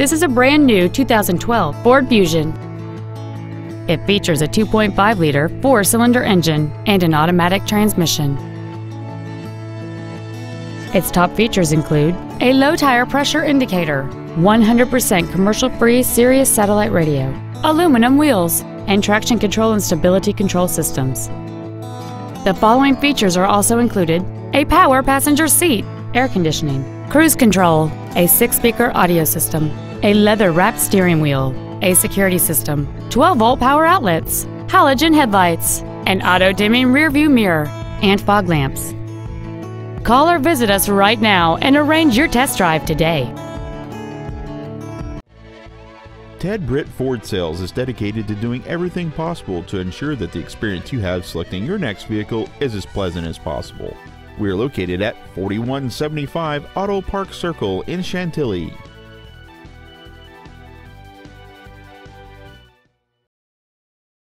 This is a brand new 2012 Ford Fusion. It features a 2.5-liter four-cylinder engine and an automatic transmission. Its top features include a low tire pressure indicator, 100% commercial-free Sirius satellite radio, aluminum wheels, and traction control and stability control systems. The following features are also included a power passenger seat, air conditioning, cruise control, a six-speaker audio system, a leather-wrapped steering wheel, a security system, 12-volt power outlets, halogen headlights, an auto-dimming rearview mirror, and fog lamps. Call or visit us right now and arrange your test drive today. Ted Britt Ford Sales is dedicated to doing everything possible to ensure that the experience you have selecting your next vehicle is as pleasant as possible. We are located at 4175 Auto Park Circle in Chantilly.